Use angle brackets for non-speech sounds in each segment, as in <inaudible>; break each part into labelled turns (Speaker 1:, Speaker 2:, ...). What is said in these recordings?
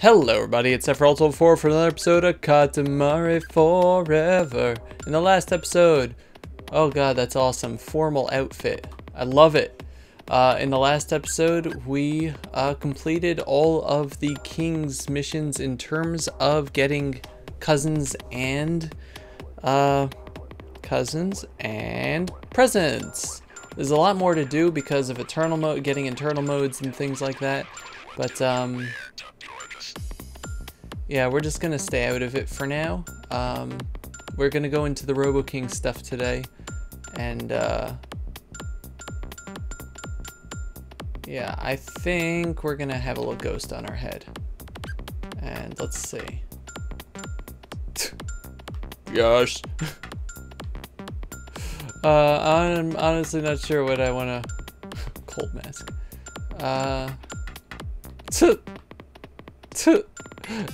Speaker 1: Hello everybody, it's Sephiroth 4 for another episode of Katamari Forever. In the last episode, oh god, that's awesome, formal outfit. I love it. Uh, in the last episode, we uh, completed all of the king's missions in terms of getting cousins and uh, cousins and presents. There's a lot more to do because of eternal mode, getting eternal modes and things like that. But um, yeah, we're just gonna stay out of it for now. Um, we're gonna go into the Robo King stuff today, and uh, yeah, I think we're gonna have a little ghost on our head. And let's see. <laughs> Yes. <laughs> uh, I'm honestly not sure what I wanna. <laughs> Cold mask. Uh.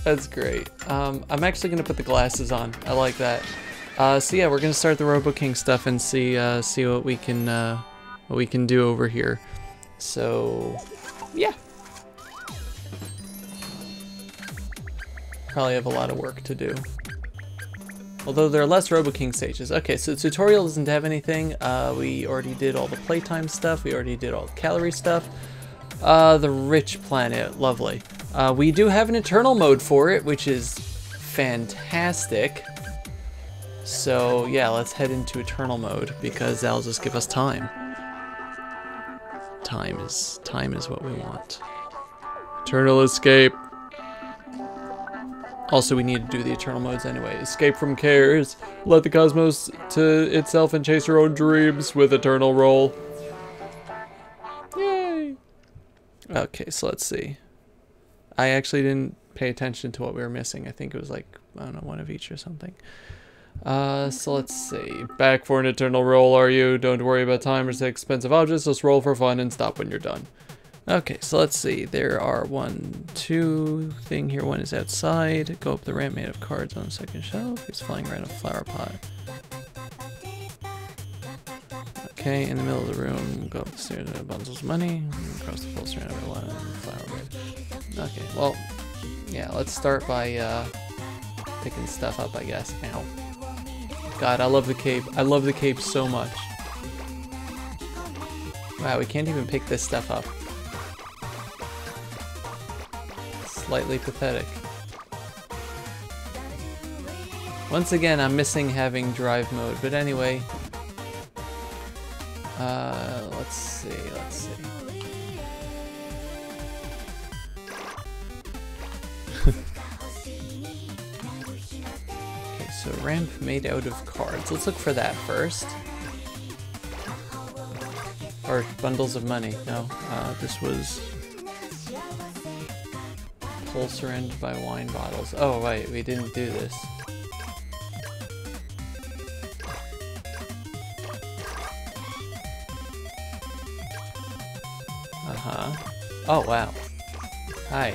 Speaker 1: That's great. Um, I'm actually gonna put the glasses on. I like that. Uh, so yeah, we're gonna start the Robo King stuff and see uh, see what we can uh, what we can do over here. So yeah, probably have a lot of work to do. Although there are less Robo King stages. Okay, so the tutorial doesn't have anything. Uh, we already did all the playtime stuff. We already did all the calorie stuff. Uh, the rich planet, lovely. Uh, we do have an eternal mode for it, which is fantastic. So yeah, let's head into eternal mode because that'll just give us time. Time is time is what we want. Eternal escape. Also, we need to do the eternal modes anyway. Escape from cares. Let the cosmos to itself and chase your own dreams with eternal roll. Yay! Okay, so let's see. I actually didn't pay attention to what we were missing. I think it was like, I don't know, one of each or something. Uh, so let's see. Back for an eternal roll, are you? Don't worry about time or expensive objects. Just roll for fun and stop when you're done. Okay, so let's see. There are one, two thing here. One is outside. Go up the ramp made of cards on the second shelf. He's flying around a flower pot. Okay, in the middle of the room, go up the stairs and bundles of money. Across the a flower bed. Okay, well, yeah, let's start by uh, picking stuff up, I guess. Ow. God, I love the cape. I love the cape so much. Wow, we can't even pick this stuff up. Slightly pathetic. Once again, I'm missing having drive mode, but anyway, uh, let's see, let's see. Ramp made out of cards. Let's look for that first. Or bundles of money. No, uh, this was pull surrounded by wine bottles. Oh, wait, we didn't do this. Uh-huh. Oh, wow. Hi.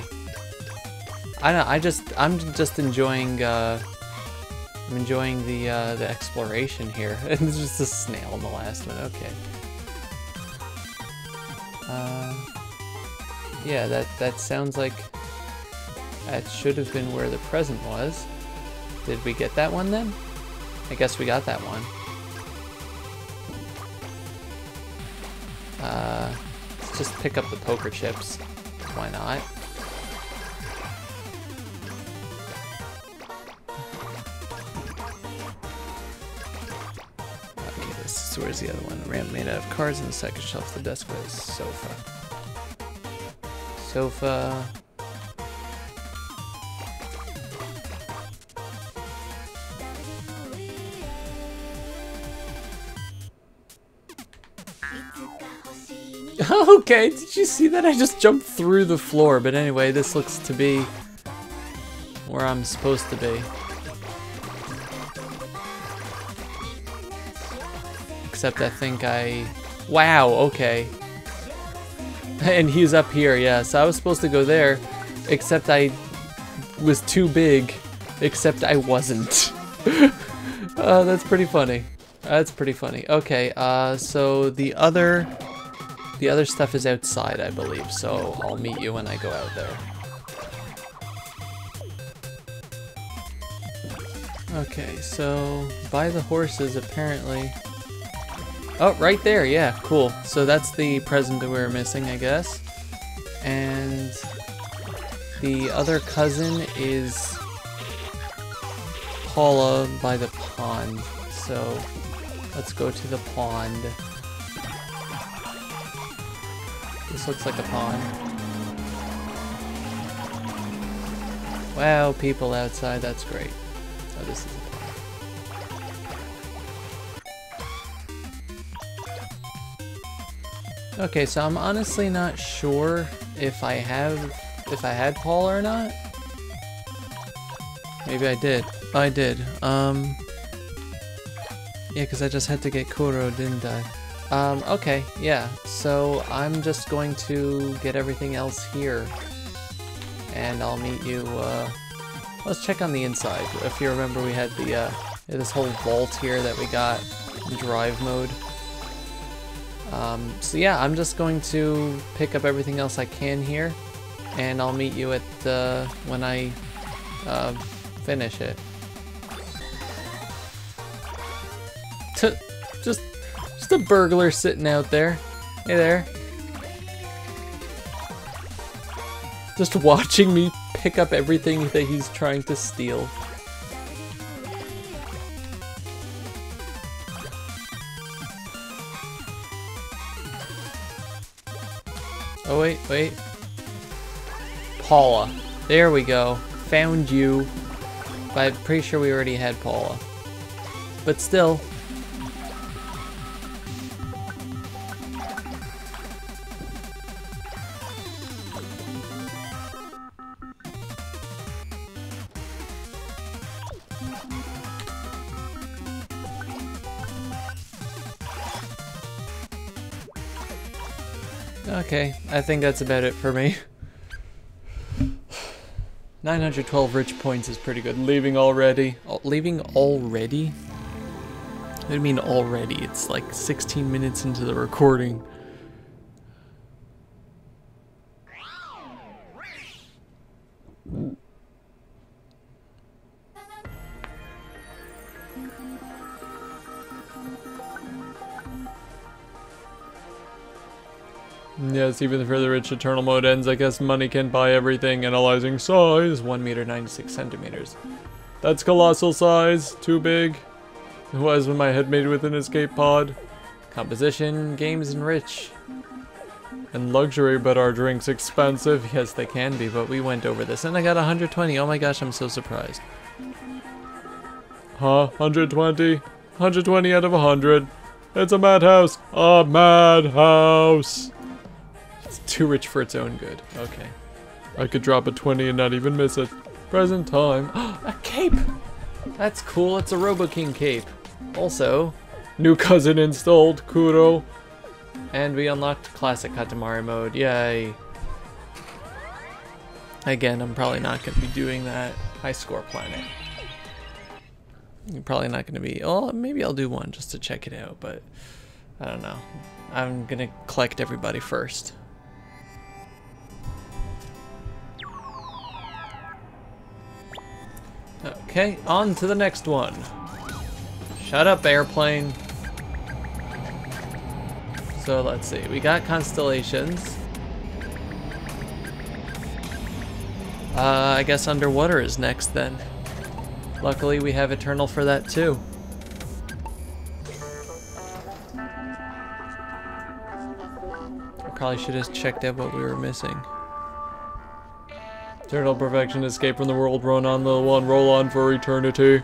Speaker 1: I don't I just I'm just enjoying uh I'm enjoying the uh the exploration here. <laughs> There's just a snail in the last one. Okay. Uh Yeah, that that sounds like that should have been where the present was. Did we get that one then? I guess we got that one. Uh let's just pick up the poker chips. Why not? Where's the other one? Ramp made out of cards on the second shelf. The desk was sofa. Sofa. <laughs> okay, did you see that? I just jumped through the floor, but anyway, this looks to be where I'm supposed to be. except I think I... Wow, okay. <laughs> and he's up here, yeah, so I was supposed to go there, except I was too big, except I wasn't. <laughs> uh, that's pretty funny. That's pretty funny. Okay, uh, so the other... The other stuff is outside, I believe, so I'll meet you when I go out there. Okay, so by the horses apparently Oh, right there, yeah, cool. So that's the present that we were missing, I guess. And the other cousin is Paula by the pond. So let's go to the pond. This looks like a pond. Wow, people outside, that's great. Oh, this is Okay, so I'm honestly not sure if I have, if I had Paul or not. Maybe I did. I did. Um, yeah, because I just had to get Kuro, didn't I? Um, okay, yeah. So I'm just going to get everything else here. And I'll meet you, uh, let's check on the inside. If you remember, we had the, uh, this whole vault here that we got in drive mode. Um, so yeah, I'm just going to pick up everything else I can here. And I'll meet you at, uh, when I, uh, finish it. T just just a burglar sitting out there. Hey there. Just watching me pick up everything that he's trying to steal. Wait, wait. Paula. There we go. Found you. But I'm pretty sure we already had Paula. But still, I think that's about it for me. 912 rich points is pretty good. Leaving already. Oh, leaving already? I mean already? It's like 16 minutes into the recording. Yes, even for the rich eternal mode ends, I guess money can buy everything. Analyzing size, 1 meter 96 centimeters. That's colossal size, too big. It was when my head made with an escape pod. Composition, games and rich. And luxury, but our drinks expensive? Yes, they can be, but we went over this. And I got 120. Oh my gosh, I'm so surprised. Huh? 120? 120 out of 100. It's a madhouse. A madhouse. It's too rich for its own good. Okay. I could drop a 20 and not even miss it. Present time. <gasps> a cape! That's cool. It's a Robo King cape. Also, new cousin installed. Kuro. And we unlocked classic Katamari mode. Yay. Again, I'm probably not going to be doing that. High score planet. You're probably not going to be... Oh, maybe I'll do one just to check it out, but I don't know. I'm going to collect everybody first. Okay, on to the next one. Shut up, airplane. So let's see, we got constellations. Uh, I guess underwater is next then. Luckily we have Eternal for that too. I probably should have checked out what we were missing. Eternal perfection, escape from the world, run on little one, roll on for eternity.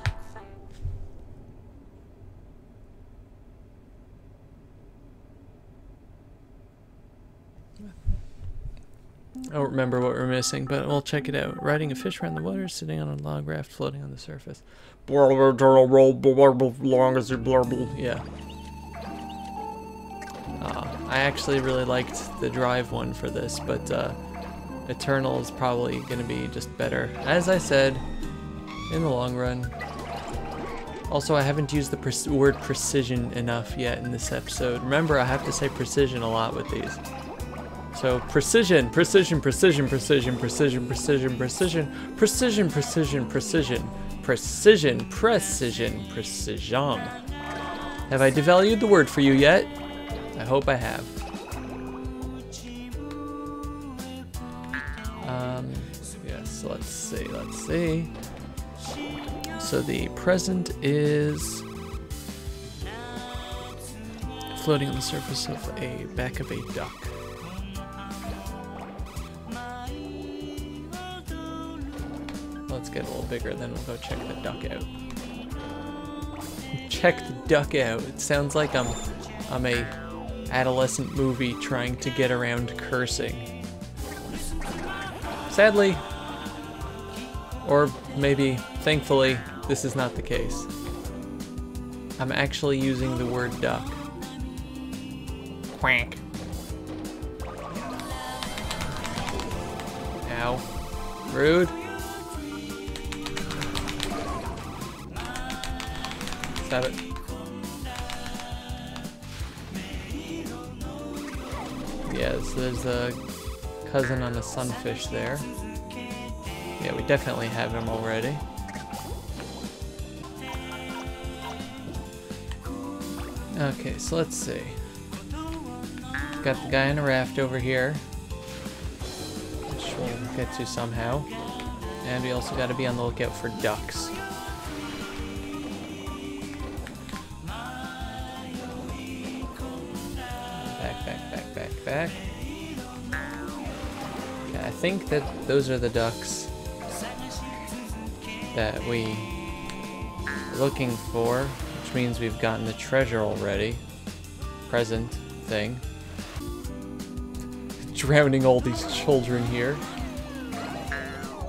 Speaker 1: I don't remember what we're missing, but we'll check it out. Riding a fish around the water, sitting on a log raft, floating on the surface. Eternal roll, long as you blurble. Yeah. Uh, I actually really liked the drive one for this, but uh, Eternal is probably going to be just better. As I said, in the long run. Also, I haven't used the pre word precision enough yet in this episode. Remember, I have to say precision a lot with these. So, precision, precision, precision, precision, precision, precision, precision, precision, precision, precision, Precision, precision, precision. Have I devalued the word for you yet? I hope I have. Um, yes, let's see, let's see. So the present is floating on the surface of a back of a duck. Let's get a little bigger, then we'll go check the duck out. <laughs> check the duck out. It sounds like I'm I'm a adolescent movie trying to get around cursing. Sadly, or maybe thankfully, this is not the case. I'm actually using the word duck. Quack. Ow. Rude. Stop it. Yeah, so there's a cousin on the sunfish there. Yeah, we definitely have him already. Okay, so let's see. Got the guy on a raft over here, which we'll get to somehow. And we also got to be on the lookout for ducks. Back, back, back, back, back. Think that those are the ducks that we looking for, which means we've gotten the treasure already. Present thing. <laughs> Drowning all these children here.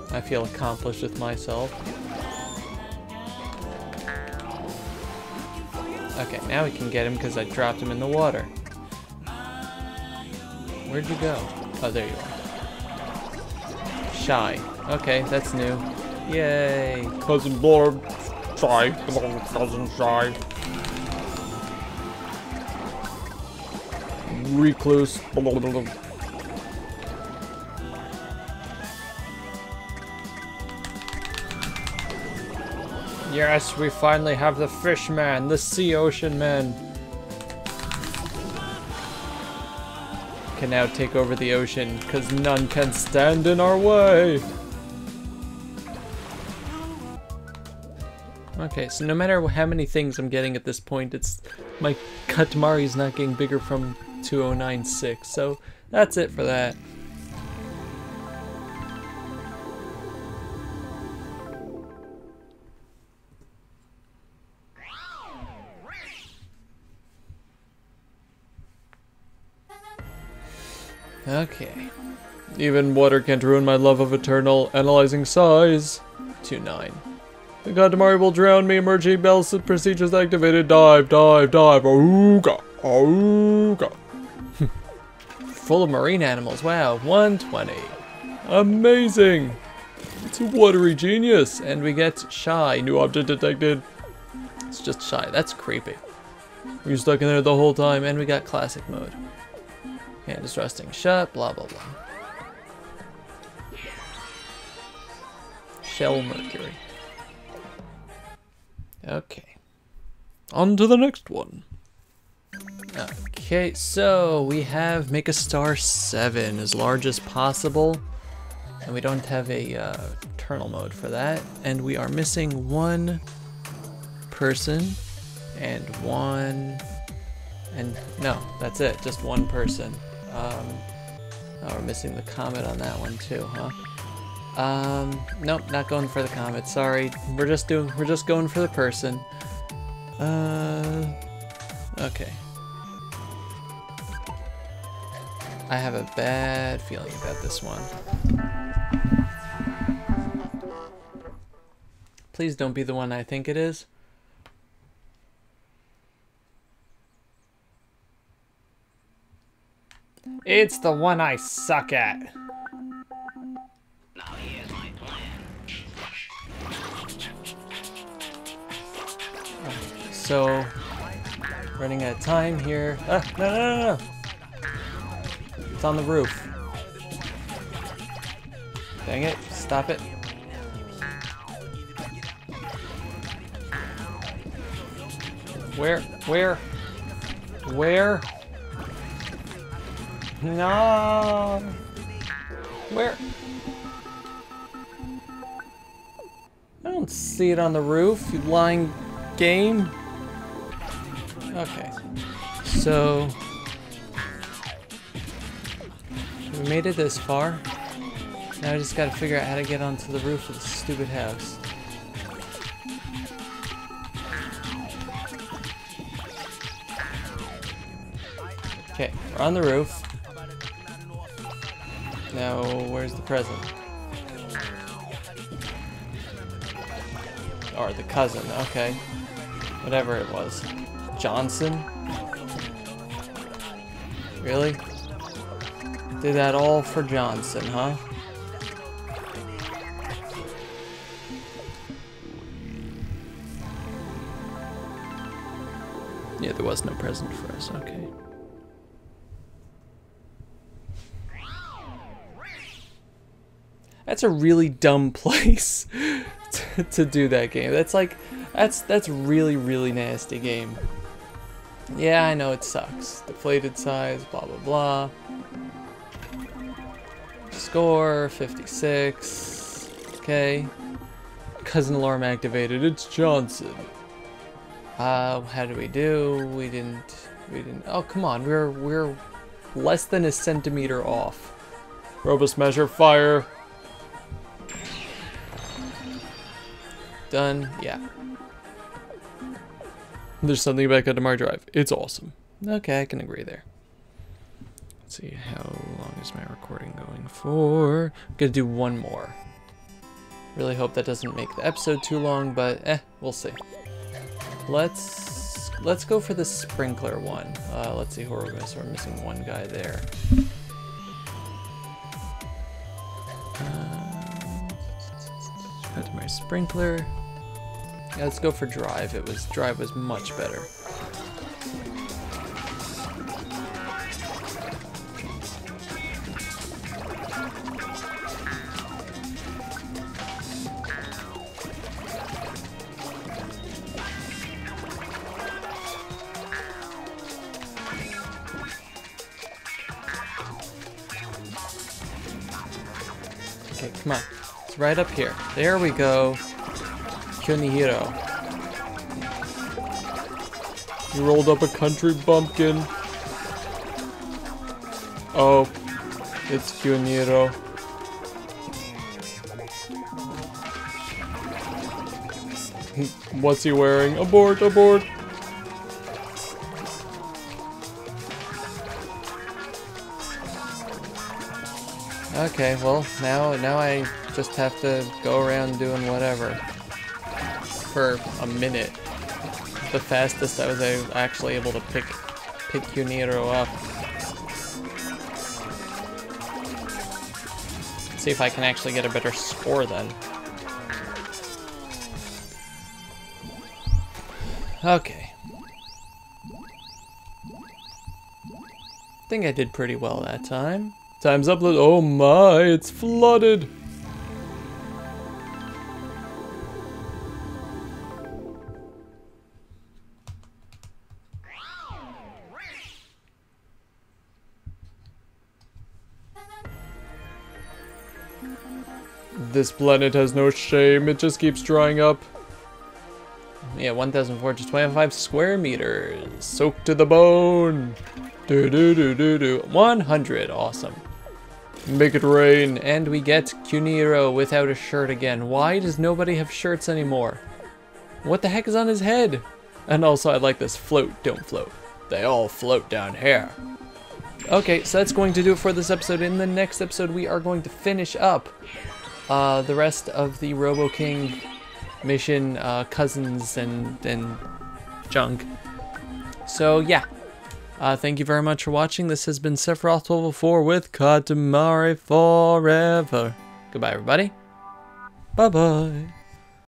Speaker 1: I feel accomplished with myself. Okay, now we can get him because I dropped him in the water. Where'd you go? Oh, there you are. Shy. Okay, that's new. Yay.
Speaker 2: Cousin Blorb, shy, cousin shy. Recluse.
Speaker 1: Yes, we finally have the fish man, the sea ocean man. Can now take over the ocean, because none can stand in our way. Okay, so no matter how many things I'm getting at this point, it's my Katamari's not getting bigger from 2096, so that's it for that. Okay. Even water can't ruin my love of eternal analyzing size. 2-9. The Katamari will drown me. Emergency bell procedures activated. Dive, dive, dive. Ooga, ooga. <laughs> Full of marine animals. Wow, 120. Amazing. It's a watery genius. And we get shy. New object detected. It's just shy. That's creepy. We're stuck in there the whole time. And we got classic mode. Hand is resting shut, blah blah blah. Shell Mercury. Okay. On to the next one. Okay, so we have make a star 7 as large as possible. And we don't have a uh, eternal mode for that. And we are missing one person and one and no, that's it, just one person. Um, oh, we're missing the comet on that one too, huh? Um, nope, not going for the comet. Sorry, we're just doing. We're just going for the person. Uh, okay. I have a bad feeling about this one. Please don't be the one I think it is. It's the one I suck at. Now here's my plan. So, running out of time here. Ah, no, no, no, no. It's on the roof. Dang it, stop it. Where, where, where? No. Where? I don't see it on the roof, you lying game. Okay. So... We made it this far. Now I just gotta figure out how to get onto the roof of the stupid house. Okay, we're on the roof. Now, where's the present? Or the cousin, okay. Whatever it was. Johnson? Really? Did that all for Johnson, huh? Yeah, there was no present for us, okay. That's a really dumb <laughs> place to, to do that game. That's like, that's that's really really nasty game. Yeah, I know it sucks. Deflated size, blah blah blah. Score 56. Okay. Cousin alarm activated. It's Johnson. Uh, how do we do? We didn't. We didn't. Oh come on, we're we're less than a centimeter off. Robust measure fire. Done. Yeah. There's something back on my drive. It's awesome. Okay, I can agree there. Let's see, how long is my recording going for? I'm gonna do one more. Really hope that doesn't make the episode too long, but eh, we'll see. Let's let's go for the sprinkler one. Uh, let's see, Horrorgus, we're missing one guy there. Uh, Got my sprinkler. Yeah, let's go for drive. It was drive was much better. Okay, come on. It's right up here. There we go. Kunihiro. You rolled up a country bumpkin. Oh, it's Kunihiro. What's he wearing? Abort, abort. Okay, well, now now I just have to go around doing whatever for a minute. The fastest I was actually able to pick pick Kunihiro up. See if I can actually get a better score then. Okay. I think I did pretty well that time. Time's up. Oh my, it's flooded. This planet has no shame, it just keeps drying up. Yeah, 1,425 square meters. Soaked to the bone. Do do do do do. 100, awesome. Make it rain, and we get Kunihiro without a shirt again. Why does nobody have shirts anymore? What the heck is on his head? And also, I like this float, don't float. They all float down here. Okay, so that's going to do it for this episode. In the next episode, we are going to finish up uh, the rest of the Robo King mission, uh, cousins and, and junk. So, yeah. Uh, thank you very much for watching. This has been Sephiroth1204 with Katamari Forever. Goodbye, everybody. Bye-bye.